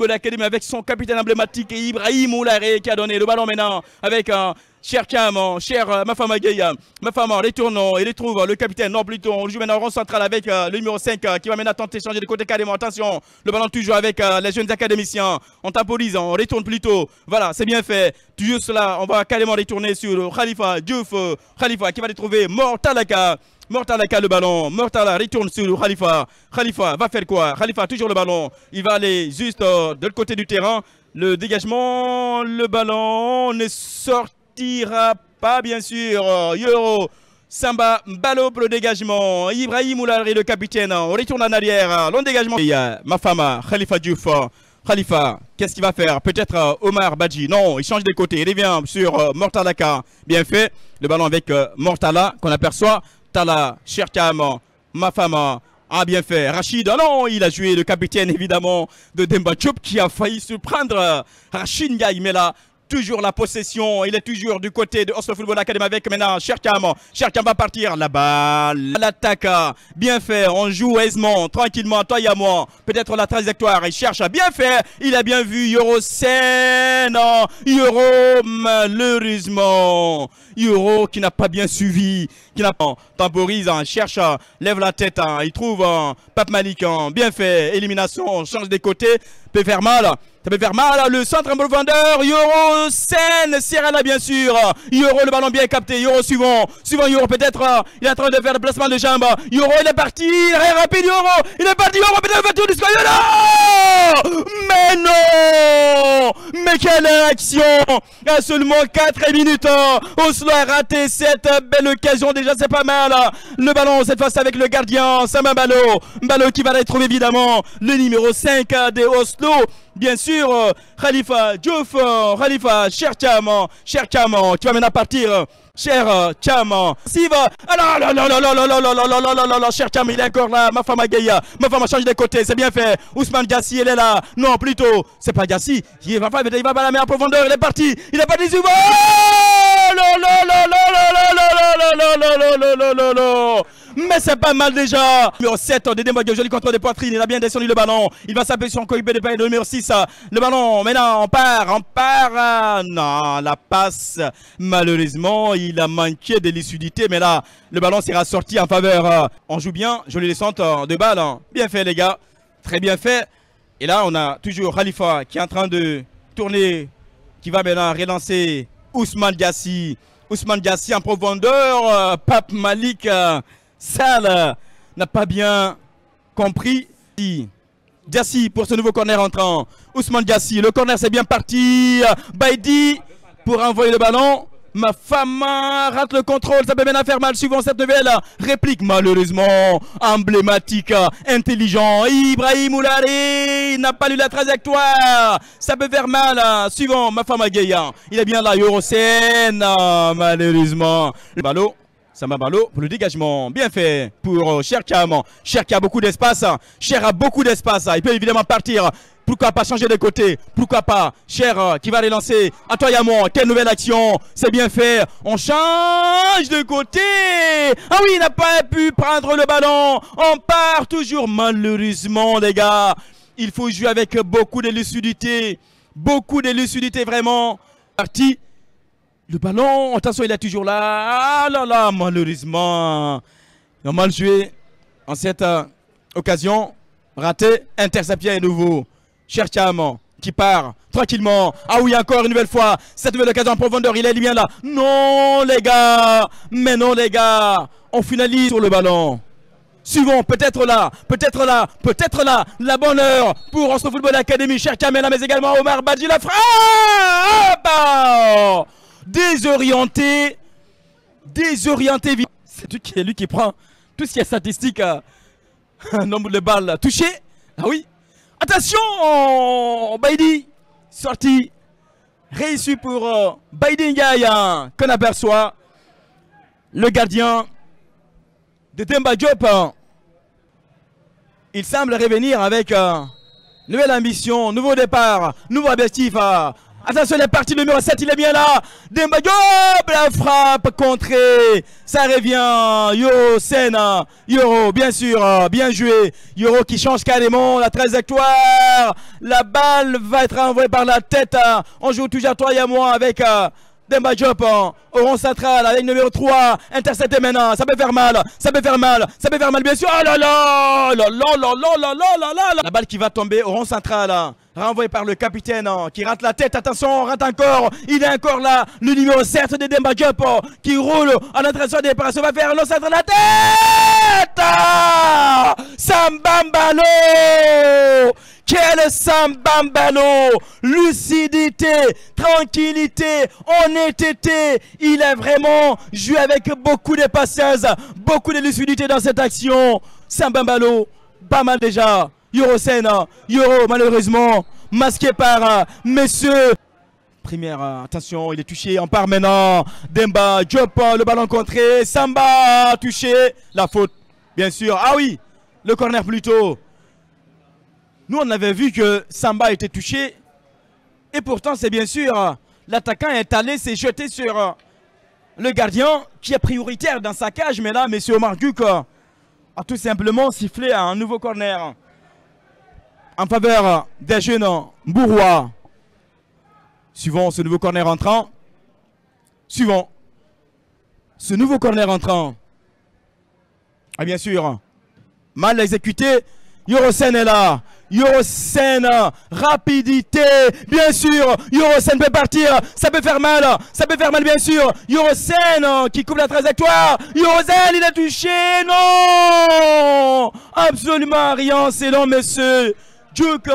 Football avec son capitaine emblématique Ibrahim Oularé qui a donné le ballon maintenant avec un cher Cam, cher euh, Mafama Gueye. Mafama retourne et les trouve le capitaine. Non, plutôt, on joue maintenant en rond central avec euh, le numéro 5 euh, qui va maintenant tenter de changer de côté carrément. Attention, le ballon toujours avec euh, les jeunes académiciens. On temporise, on retourne plutôt. Voilà, c'est bien fait. Toujours cela, on va carrément retourner sur Khalifa Diouf. euh, Khalifa qui va les trouver. Mortalaka. Mortalaka le ballon. Mortala retourne sur Khalifa. Khalifa va faire quoi? Khalifa toujours le ballon. Il va aller juste euh, de l'autre côté du terrain. Le dégagement, le ballon ne sortira pas bien sûr. Euh, Euro. Samba Balo pour le dégagement. Ibrahim Oulari le capitaine. On retourne en arrière. Long dégagement. Y a Mafama, Khalifa Diouf. Khalifa, qu'est-ce qu'il va faire? Peut-être euh, Omar Badji. Non, il change de côté. Il revient sur euh, Mortalaka. Bien fait. Le ballon avec euh, Mortala qu'on aperçoit. Tala, Cherkam, Mafama. Ah, bien fait. Rachid, ah non, il a joué le capitaine évidemment de Demba Diop qui a failli surprendre euh, Rachid là, toujours la possession. Il est toujours du côté de Oslo Football Academy avec maintenant Cherkam. Cherkam va partir. La balle. L'attaque. Bien fait. On joue aisément, tranquillement, toi et à moi. Peut-être la trajectoire. Il cherche. Bien fait. Il a bien vu Euro Sen. Euro, malheureusement. Euro qui n'a pas bien suivi. Qui n'a pas temporise. hein, cherche. Lève la tête. hein, Il trouve hein, Pape Malik. Bien fait. Élimination. Change des côtés. Peut faire mal. Ça peut faire mal. Le centre en profondeur. Euro Sen. Sierra bien sûr. Euro le ballon bien capté. Euro suivant. Suivant Euro peut-être. euh, Il est en train de faire le placement de jambes. Euro il est parti. Très rapide Euro. Il est parti Euro peut-être va tourner jusqu'à non Mais non Mais quelle action À seulement 4 minutes. Oslo a raté cette belle occasion. Déjà c'est pas mal. Le ballon cette fois avec le gardien. Sama Balo. Balo qui va retrouver évidemment le numéro 5 de Oslo. Bien sûr, euh, Khalifa Diouf, euh, Khalifa Chercham, Chercham, qui va maintenant partir. euh, Cher euh, Cham, Sive, ah là là là là là là là là là là là là là cher Cham, il est encore là, ma femme a ma femme a changé de côté, c'est bien fait, Ousmane Gassi, elle est là, non plutôt, c'est pas Gassi, il va pas, il va pas la mettre en profondeur, il est parti, il est parti, oh là là là là là là là là là là là là là là mais c'est pas mal déjà. Numéro 7, Dédé joli contrôle de poitrine. Il a bien descendu le ballon. Il va s'appuyer sur son coéquipier de numéro 6. Le ballon, maintenant, on part, on part. Non, la passe, malheureusement, il a manqué de lucidité. Mais là, le ballon sera sorti en faveur. euh, On joue bien, jolie descente euh, de balle. hein. Bien fait, les gars. Très bien fait. Et là, on a toujours Khalifa qui est en train de tourner, qui va maintenant relancer Ousmane Gassi. Ousmane Gassi en profondeur. euh, Pape Malik. Sal euh, n'a pas bien compris. Gassi pour ce nouveau corner entrant. Ousmane Gassi, le corner c'est bien parti. Baidi pour envoyer le ballon. Ma femme rate le contrôle, ça peut bien faire mal suivant cette nouvelle réplique malheureusement emblématique, intelligent. Ibrahim Oulari n'a pas lu la trajectoire, ça peut faire mal. Suivant ma femme Gueya, il est bien là, Eurocène, malheureusement. Le ballon Samba Balo pour le dégagement. Bien fait pour euh, Cher Kam. Cher qui a beaucoup d'espace. Cher a beaucoup d'espace. Il peut évidemment partir. Pourquoi pas changer de côté? Pourquoi pas? Cher euh, qui va relancer. À toi Yamon. Quelle nouvelle action? C'est bien fait. On change de côté. Ah oui, il n'a pas pu prendre le ballon. On part toujours malheureusement les gars. Il faut jouer avec beaucoup de lucidité. Beaucoup de lucidité vraiment. Parti. Le ballon, attention, il est toujours là. Ah là là, malheureusement. Ils ont mal joué en cette euh, occasion. Raté, interception est nouveau. Chercham qui part tranquillement. Ah oui, encore une nouvelle fois. Cette nouvelle occasion en profondeur, il est bien là. Non, les gars. Mais non, les gars. On finalise sur le ballon. Suivons, peut-être là, peut-être là, peut-être là, la bonne heure pour Oslo Football Academy, cher Kamela, mais également Omar Badji, la frappe Désorienté, désorienté, c'est lui qui, prend tout ce qui est statistique, euh, nombre de balles touchées, ah oui, attention, Baidi, sorti, réussi pour euh, Baidi Ndiaye, hein, qu'on aperçoit, le gardien de Demba Diop. hein. Il semble revenir avec euh, nouvelle ambition, nouveau départ, nouveau objectif. euh, Attention, il est parti, le numéro 7, il est bien là. Demba la frappe contrée. Ça revient. Yoro Senna. Yoro, bien sûr, bien joué. Yoro qui change carrément la trajectoire. La balle va être envoyée par la tête. On joue toujours toi et moi avec euh, Demba Diop, au rond central, avec numéro 3, intercepté maintenant, ça peut faire mal, ça peut faire mal, ça peut faire mal bien sûr, oh là là, là là là là là là là La balle qui va tomber au rond central, renvoyé par le capitaine qui rate la tête, attention, rate encore, il est encore là, le numéro 7 de Demba Diop qui roule en intention des on va faire le centre de la tête Sambambalo quel Sambambalo Lucidité, tranquillité, honnêteté. Il a vraiment joué avec beaucoup de patience, beaucoup de lucidité dans cette action. Sambambalo, pas mal déjà. Yoro Sena, Yoro malheureusement, masqué par euh, Messieurs. Première, euh, attention, il est touché, on part maintenant. Demba, Diop, le ballon contré. Samba, touché. La faute, bien sûr. Ah oui, le corner plutôt. Nous, on avait vu que Samba était touché. Et pourtant, c'est bien sûr, l'attaquant est allé s'est jeté sur le gardien qui est prioritaire dans sa cage. Mais là, M. Omar a tout simplement sifflé un nouveau corner en faveur des jeunes bourrois. Suivons ce nouveau corner entrant. Suivons ce nouveau corner entrant. Et bien sûr, mal exécuté. Yorosen est là. Yorosen, rapidité, bien sûr. Yorosen peut partir, ça peut faire mal, ça peut faire mal, bien sûr. Yorosen qui coupe la trajectoire. Yorosen, il a touché, non Absolument rien, c'est long, monsieur. Duke,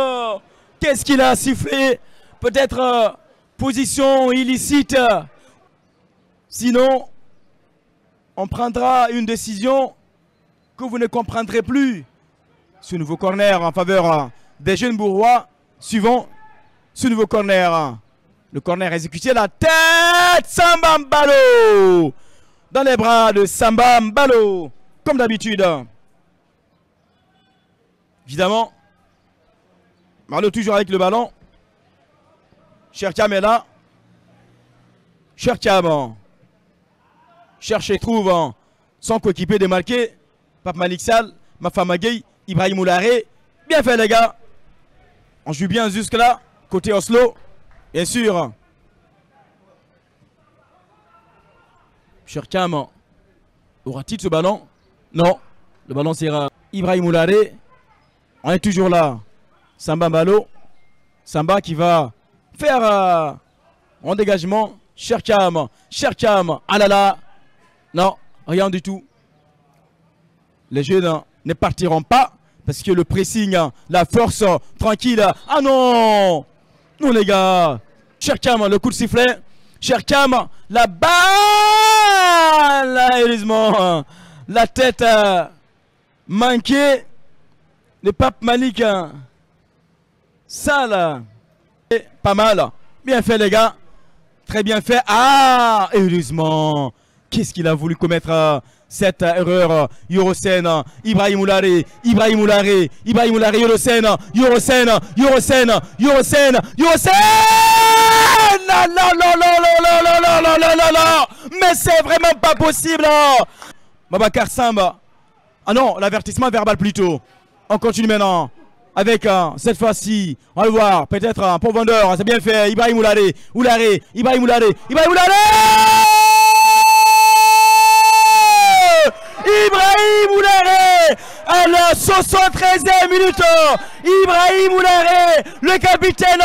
qu'est-ce qu'il a sifflé? Peut-être euh, position illicite. Sinon, on prendra une décision que vous ne comprendrez plus ce nouveau corner en faveur euh, des jeunes bourrois. Suivant ce nouveau corner. Le corner exécuté, la tête, Samba Mbalo Dans les bras de Samba Mbalo, comme d'habitude. Évidemment, Marlo toujours avec le ballon. Cherkiam est là. Cherkiam cherche et trouve hein, son coéquipier démarqué. Pape Malik Sal, Ibrahim Oularé. Bien fait, les gars. On joue bien jusque-là. Côté Oslo, bien sûr. Cherkam aura-t-il ce ballon? Non. Le ballon sera Ibrahim Oularé. On est toujours là. Samba Malo. Samba qui va faire euh, en dégagement. Cherkam. Cherkam. Ah là là. Non, rien du tout. Les jeunes ne partiront pas parce que le pressing, la force, tranquille. Ah non Non les gars Cherkam, le coup de sifflet. Cherkam, la balle Heureusement, la tête euh, manquée. Le pape Malik. Ça pas mal. Bien fait les gars. Très bien fait. Ah, heureusement. Qu'est-ce qu'il a voulu commettre cette erreur Yorosen, Ibrahim Oulare, Ibrahim Oulare, Ibrahim Oulare, Yorosen, Yorosen, Yorosen, Yorosen, Yorosen La la Mais c'est vraiment pas possible Babacar Samba. Ah non, l'avertissement verbal plutôt. On continue maintenant avec cette fois-ci, on va le voir, peut-être un pour vendeur, c'est bien fait, Ibrahim Oulare, Oulare, Ibrahim Oulare, Ibrahim Oulare Ibrahim Oularé à la 73e minute. Ibrahim Oularé, le capitaine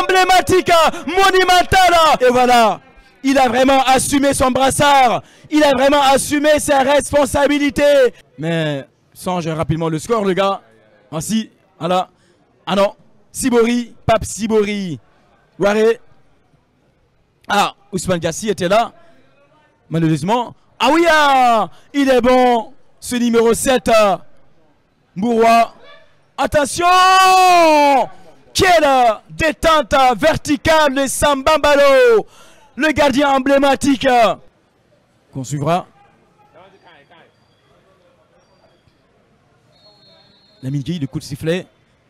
emblématique, monumental. Et voilà, il a vraiment assumé son brassard. Il a vraiment assumé ses responsabilités. Mais change rapidement le score, le gars. Ainsi, voilà. Ah Sibori, Pape Sibori. Waré. Ah, Ousmane Gassi était là. Malheureusement, ah oui, ah, il est bon, ce numéro 7, Mouroua. Attention Quelle détente verticale de Sambambalo, le gardien emblématique qu'on suivra. La Guy, le coup de sifflet.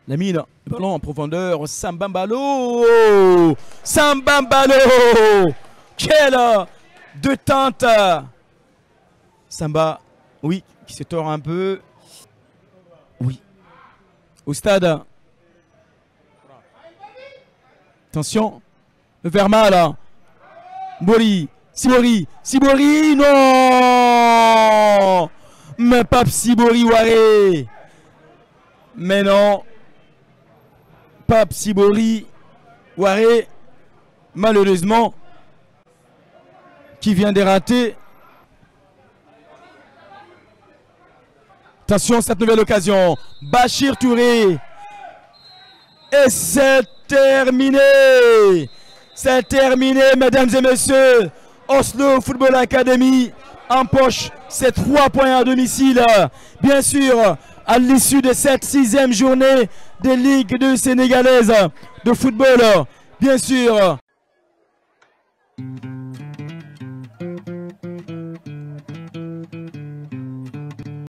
La mine, ballon en profondeur, Sambambalo Sambambalo Quelle de tente Samba, oui, qui se tord un peu. Oui. Au stade. Attention. Le faire mal. Bori. Sibori. Sibori. Non Mais pas Sibori Waré. Mais non. Pape Sibori Waré, malheureusement, qui vient de rater. Attention, cette nouvelle occasion. Bachir Touré. Et c'est terminé. C'est terminé, mesdames et messieurs. Oslo Football Academy empoche ses trois points à domicile. Bien sûr, à l'issue de cette sixième journée des Ligues de Sénégalaise de football. Bien sûr.